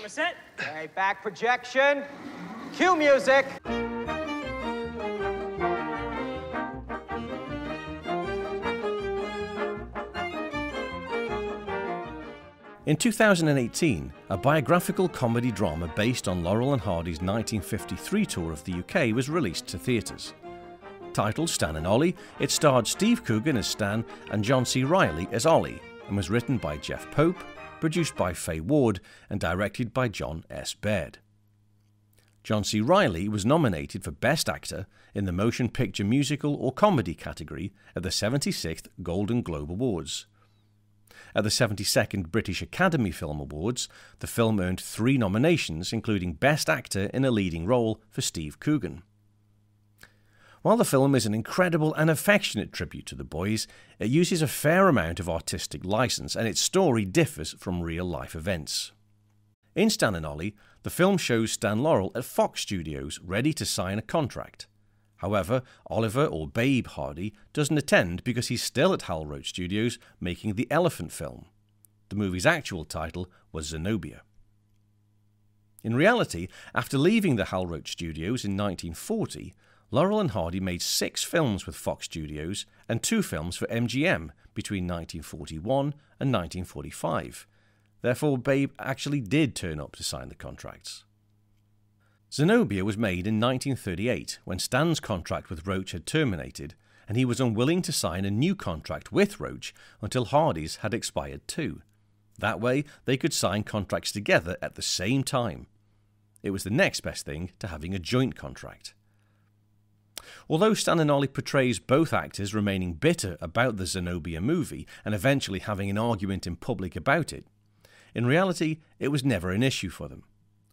Camera set. Okay, back projection. Cue music. In 2018, a biographical comedy drama based on Laurel and Hardy's 1953 tour of the UK was released to theatres. Titled Stan and Ollie, it starred Steve Coogan as Stan and John C. Reilly as Ollie and was written by Jeff Pope, produced by Faye Ward, and directed by Jon S. Baird. John C. Reilly was nominated for Best Actor in the Motion Picture Musical or Comedy category at the 76th Golden Globe Awards. At the 72nd British Academy Film Awards, the film earned three nominations, including Best Actor in a Leading Role for Steve Coogan. While the film is an incredible and affectionate tribute to the boys, it uses a fair amount of artistic license and its story differs from real life events. In Stan and Ollie, the film shows Stan Laurel at Fox Studios ready to sign a contract. However, Oliver or Babe Hardy doesn't attend because he's still at Hal Roach Studios making the Elephant film. The movie's actual title was Zenobia. In reality, after leaving the Hal Roach Studios in 1940, Laurel and Hardy made six films with Fox Studios and two films for MGM between 1941 and 1945. Therefore, Babe actually did turn up to sign the contracts. Zenobia was made in 1938 when Stan's contract with Roach had terminated, and he was unwilling to sign a new contract with Roach until Hardy's had expired too. That way, they could sign contracts together at the same time. It was the next best thing to having a joint contract. Although Stan and Ollie portrays both actors remaining bitter about the Zenobia movie and eventually having an argument in public about it, in reality it was never an issue for them.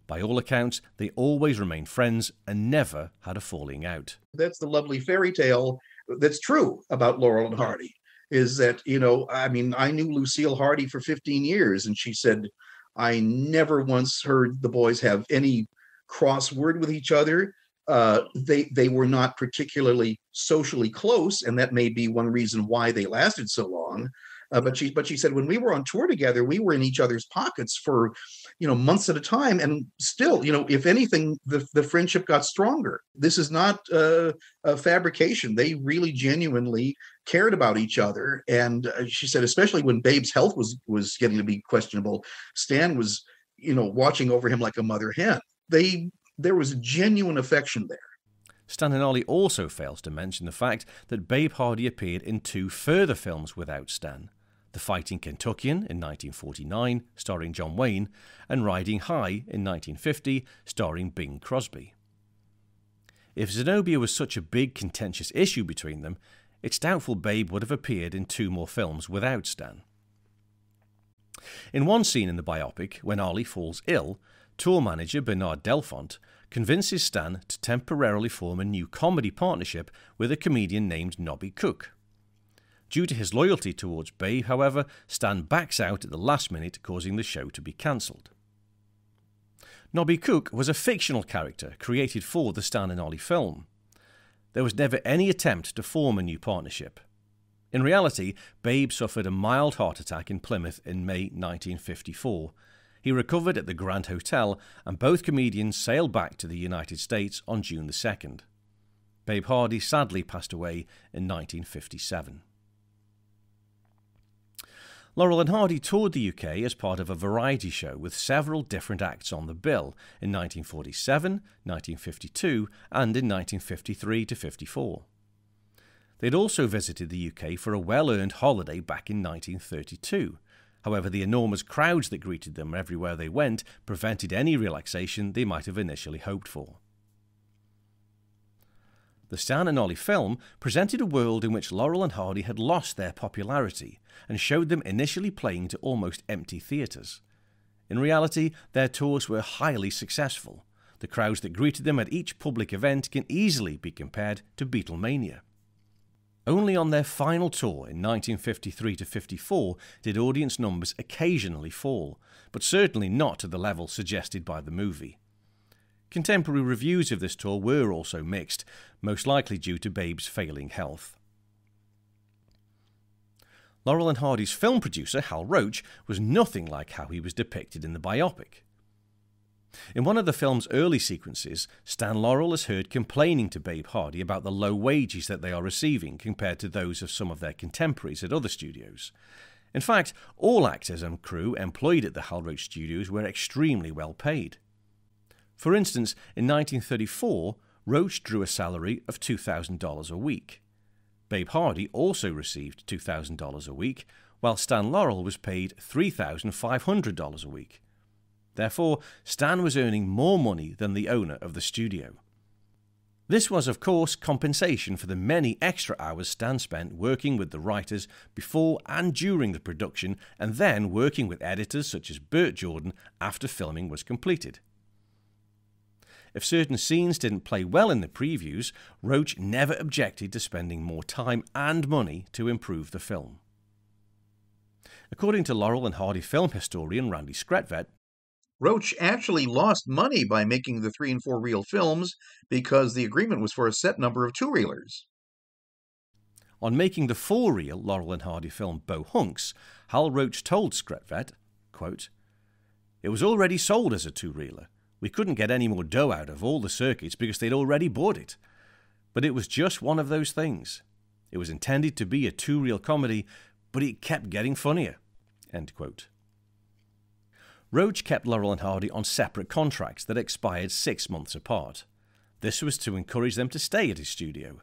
By all accounts, they always remained friends and never had a falling out. That's the lovely fairy tale that's true about Laurel and Hardy. Is that, you know, I mean, I knew Lucille Hardy for 15 years, and she said, I never once heard the boys have any cross word with each other. Uh, they they were not particularly socially close, and that may be one reason why they lasted so long. Uh, but she but she said when we were on tour together, we were in each other's pockets for, you know, months at a time, and still, you know, if anything, the the friendship got stronger. This is not uh, a fabrication. They really genuinely cared about each other, and uh, she said especially when Babe's health was was getting to be questionable, Stan was, you know, watching over him like a mother hen. They there was genuine affection there. Stan also fails to mention the fact that Babe Hardy appeared in two further films without Stan the Fighting Kentuckian in 1949, starring John Wayne, and Riding High in 1950, starring Bing Crosby. If Zenobia was such a big contentious issue between them, it's doubtful Babe would have appeared in two more films without Stan. In one scene in the biopic, when Ollie falls ill, tour manager Bernard Delfont convinces Stan to temporarily form a new comedy partnership with a comedian named Nobby Cook. Due to his loyalty towards Babe, however, Stan backs out at the last minute, causing the show to be cancelled. Nobby Cook was a fictional character created for the Stan and Ollie film. There was never any attempt to form a new partnership. In reality, Babe suffered a mild heart attack in Plymouth in May 1954. He recovered at the Grand Hotel, and both comedians sailed back to the United States on June the 2nd. Babe Hardy sadly passed away in 1957. Laurel and Hardy toured the UK as part of a variety show with several different acts on the bill in 1947, 1952, and in 1953 to 54. They'd also visited the UK for a well earned holiday back in 1932. However, the enormous crowds that greeted them everywhere they went prevented any relaxation they might have initially hoped for. The Stan and Ollie film presented a world in which Laurel and Hardy had lost their popularity and showed them initially playing to almost empty theatres. In reality, their tours were highly successful. The crowds that greeted them at each public event can easily be compared to Beatlemania. Only on their final tour in 1953 to 54 did audience numbers occasionally fall, but certainly not to the level suggested by the movie. Contemporary reviews of this tour were also mixed, most likely due to Babe's failing health. Laurel and Hardy's film producer, Hal Roach, was nothing like how he was depicted in the biopic. In one of the film's early sequences, Stan Laurel is heard complaining to Babe Hardy about the low wages that they are receiving compared to those of some of their contemporaries at other studios. In fact, all actors and crew employed at the Hal Roach studios were extremely well paid. For instance, in 1934, Roach drew a salary of $2,000 a week. Babe Hardy also received $2,000 a week, while Stan Laurel was paid $3,500 a week. Therefore, Stan was earning more money than the owner of the studio. This was, of course, compensation for the many extra hours Stan spent working with the writers before and during the production, and then working with editors such as Bert Jordan after filming was completed. If certain scenes didn't play well in the previews, Roach never objected to spending more time and money to improve the film. According to Laurel and Hardy film historian Randy Skretvedt, Roach actually lost money by making the three and four reel films because the agreement was for a set number of two reelers. On making the four reel Laurel and Hardy film Beau Hunks, Hal Roach told Skretvedt, quote, It was already sold as a two reeler. We couldn't get any more dough out of all the circuits because they'd already bought it. But it was just one of those things. It was intended to be a two reel comedy, but it kept getting funnier. Roach kept Laurel and Hardy on separate contracts that expired six months apart. This was to encourage them to stay at his studio.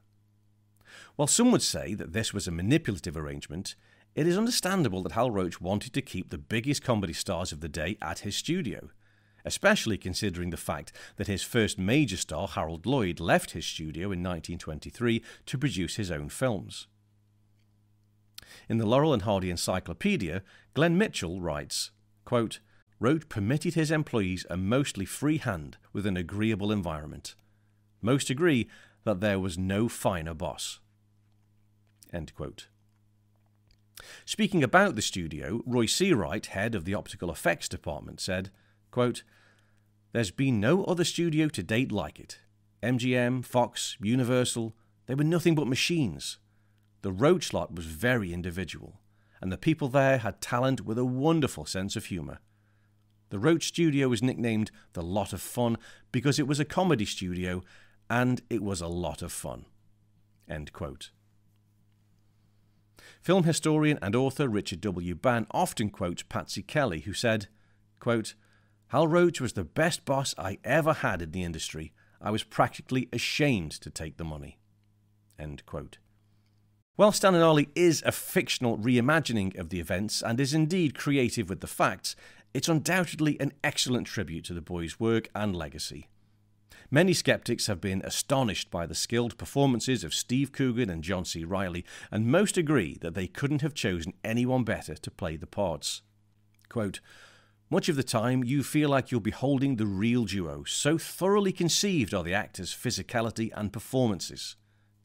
While some would say that this was a manipulative arrangement, it is understandable that Hal Roach wanted to keep the biggest comedy stars of the day at his studio especially considering the fact that his first major star, Harold Lloyd, left his studio in 1923 to produce his own films. In the Laurel and Hardy Encyclopedia, Glenn Mitchell writes, quote, Roach permitted his employees a mostly free hand with an agreeable environment. Most agree that there was no finer boss. Speaking about the studio, Roy Seawright, head of the optical effects department, said, quote, there's been no other studio to date like it. MGM, Fox, Universal, they were nothing but machines. The Roach lot was very individual, and the people there had talent with a wonderful sense of humour. The Roach studio was nicknamed the Lot of Fun because it was a comedy studio and it was a lot of fun. End quote. Film historian and author Richard W. Bann often quotes Patsy Kelly, who said, quote, Hal Roach was the best boss I ever had in the industry. I was practically ashamed to take the money. End quote. While Stan and Ollie is a fictional reimagining of the events and is indeed creative with the facts, it's undoubtedly an excellent tribute to the boys' work and legacy. Many skeptics have been astonished by the skilled performances of Steve Coogan and John C. Reilly, and most agree that they couldn't have chosen anyone better to play the parts. Quote, much of the time, you feel like you're beholding the real duo, so thoroughly conceived are the actors' physicality and performances.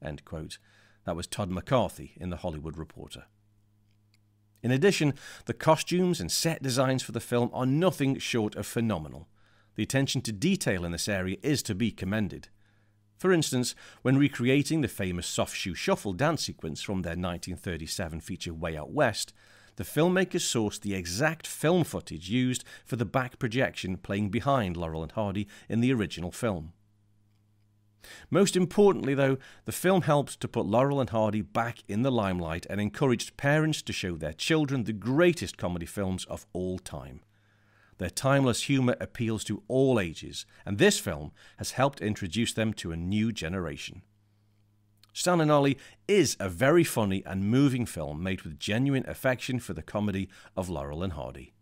That was Todd McCarthy in The Hollywood Reporter. In addition, the costumes and set designs for the film are nothing short of phenomenal. The attention to detail in this area is to be commended. For instance, when recreating the famous soft shoe shuffle dance sequence from their 1937 feature Way Out West, the filmmakers sourced the exact film footage used for the back projection playing behind Laurel and Hardy in the original film. Most importantly, though, the film helped to put Laurel and Hardy back in the limelight and encouraged parents to show their children the greatest comedy films of all time. Their timeless humour appeals to all ages, and this film has helped introduce them to a new generation. Stan and Ollie is a very funny and moving film made with genuine affection for the comedy of Laurel and Hardy.